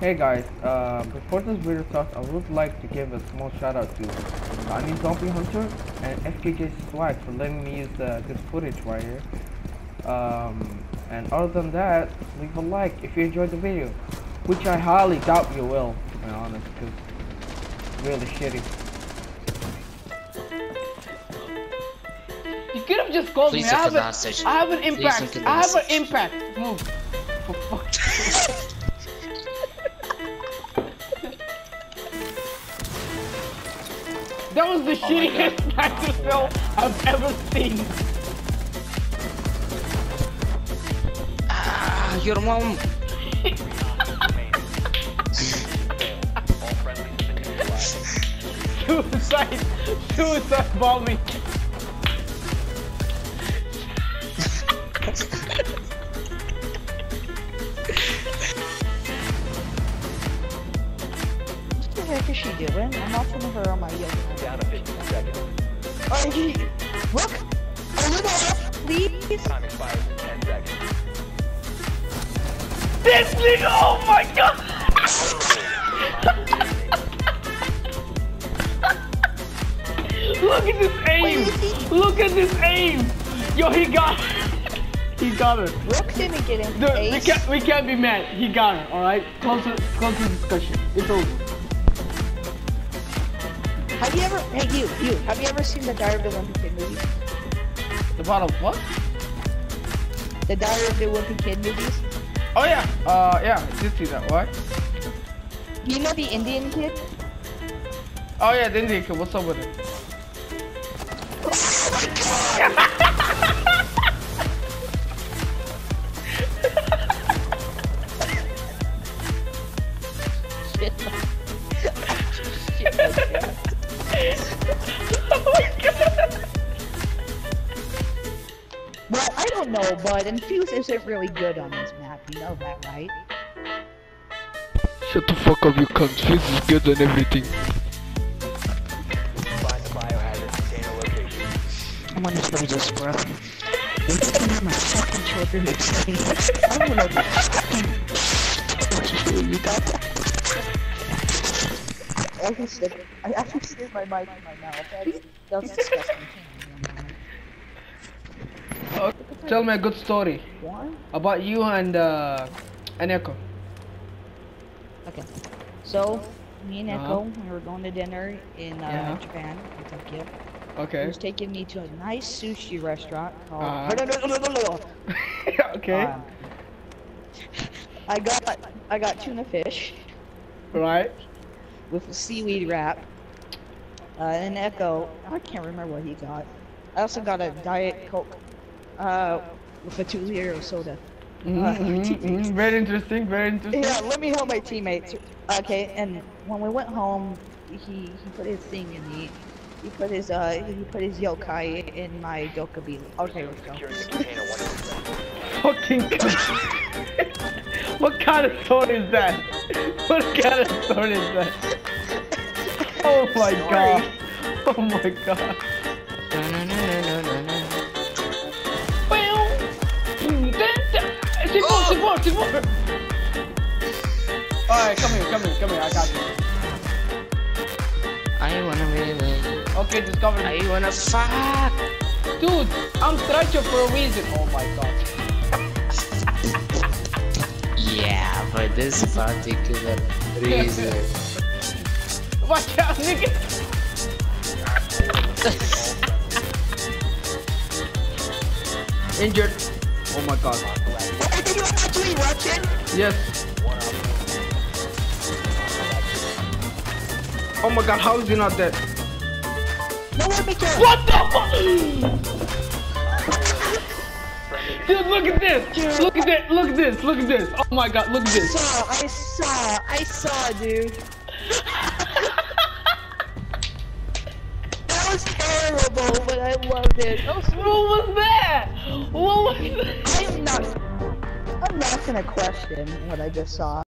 Hey guys, uh, before this video starts, I would like to give a small shout out to Ani Zombie Hunter and FQG Swag for letting me use uh, this footage right here. Um, and other than that, leave a like if you enjoyed the video, which I highly doubt you will, to be honest, because it's really shitty. You could have just called Please me. I look have, at an. I have an impact. I have an impact. Move. For fuck's sake. That was the shittiest sniper film I've ever seen. Ah, your mom. Suicide. Suicide bombing. Heck is she doing? I'm watching her on my YouTube. Down to 15 seconds. Oh, he, look! A little off, please! Time expires in 10 seconds. This thing. Oh my god. Look at this aim. Look at this aim. Yo, he got. He got her. Brooke didn't get in we can't, we can't be mad. He got her, alright? Close close the discussion. It's over. Have you ever, hey you, you, have you ever seen the Diary of the Wimpy Kid movies? The bottle, what? The Diary of the Wimpy Kid movies? Oh, yeah. Uh, yeah, I did see that. What? Do you know the Indian kid? Oh, yeah, the Indian kid. What's up with it? don't know, but Infuse isn't really good on this map. You know that, right? Shut the fuck up, you cunt. This is good and everything. Find the biohazard container location. I'm gonna show this, bro. You're looking my fucking children and saying, I'm gonna fucking. You got that? I actually stick. I actually stick my mic in my mouth. That's, that's disgusting. Tell me a good story What? about you and, uh, and Echo. Okay. So, me and. Echo, we were going to dinner in uh, Yeah. Japan, in Tokyo. He Okay. was taking me to a nice sushi restaurant called. Uh-huh. okay. Um, I got I got tuna fish right. with a seaweed wrap. Uh, and Echo, I can't remember what he got. I also got a diet coke, uh, with a two liter of soda. Mhm, Uh, mhm, mhm. Very interesting. Very interesting. Yeah, let me help my teammates. Okay, and when we went home, he he put his thing in the. He put his uh he put his yokai in my dokabili. Okay, let's go. Securing the container once it's Fucking. what kind of sword is that? What kind of sword is that? Oh my god. Oh my god. Alright, come here, come here, come here. I got you. I wanna really. Okay, discover. Me. I wanna fuck. Dude, I'm stretcher for a reason. Oh my god. Yeah, for this particular reason. Watch out, nigga. Injured. Oh my god. Think you're actually Russian. Yes. Oh my god, how is he not dead? No, let me kill. What the fuck? Dude, look at this! Look at this! Look at this! Look at this! Oh my god, look at this! I saw, I saw, I saw, dude. that was terrible, but I loved it. What was that? What was that? I'm not, I'm not gonna question what I just saw.